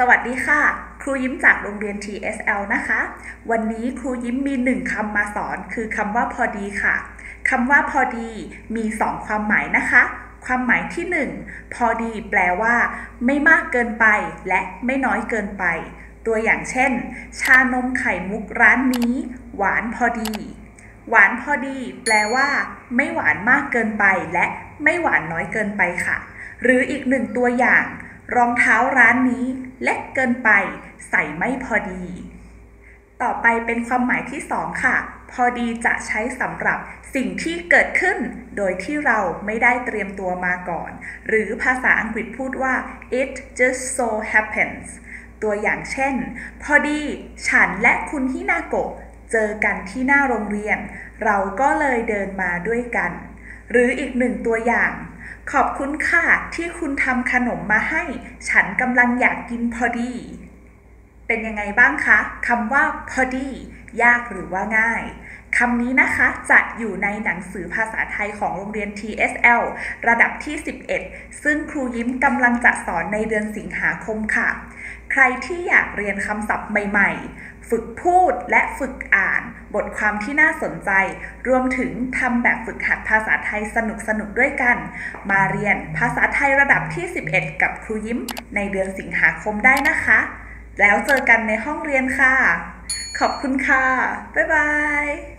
สวัสดีค่ะ ครูยิ้มจากโรงเรียน TSL นะคะ วันนี้ครูยิ้มมีหนึ่งคำมาสอน คือคำว่าพอดีค่ะคำว่าพอดีมีสองความหมายนะคะ ความหมายที่หนึ่งพอดีแปลว่า ไม่มากเกินไปและไม่น้อยเกินไป ตัวอย่างเช่น ชานมไข่มุกร้านนี้ หวานพอดี หวานพอดี แปลว่า ไม่หวานมากเกินไปและไม่หวานน้อยเกินไปค่ะ หรืออีกหนึ่งตัวอย่าง รองเท้าร้านนี้เล็กเกินไปใส่ไม่พอดี ต่อไปเป็นความหมายที่สองค่ะ พอดีจะใช้สำหรับสิ่งที่เกิดขึ้น โดยที่เราไม่ได้เตรียมตัวมาก่อน หรือภาษาอังกฤษพูดว่า it just so happens ตัวอย่างเช่น พอดีฉันและคุณฮินาโกะเจอกันที่หน้าโรงเรียน เราก็เลยเดินมาด้วยกัน หรืออีกหนึ่งตัวอย่าง ขอบคุณค่ะที่คุณทำขนมมาให้ ฉันกำลังอยากกินพอดี เป็นยังไงบ้างคะคำว่าพอดี ยากหรือว่าง่าย คำนี้นะคะจะอยู่ในหนังสือภาษาไทยของโรงเรียน TSL ระดับที่ 11 ซึ่งครูยิ้มกำลังจะสอนในเดือนสิงหาคมค่ะ ใครที่อยากเรียนคำศัพท์ใหม่ๆ ฝึกพูดและฝึกอ่าน บทความที่น่าสนใจ รวมถึงทำแบบฝึกหัดภาษาไทยสนุกๆด้วยกัน มาเรียนภาษาไทยระดับที่ 11 กับครูยิ้มในเดือนสิงหาคมได้นะคะ แล้วเจอกันในห้องเรียนค่ะขอบคุณค่ะ บ๊ายบาย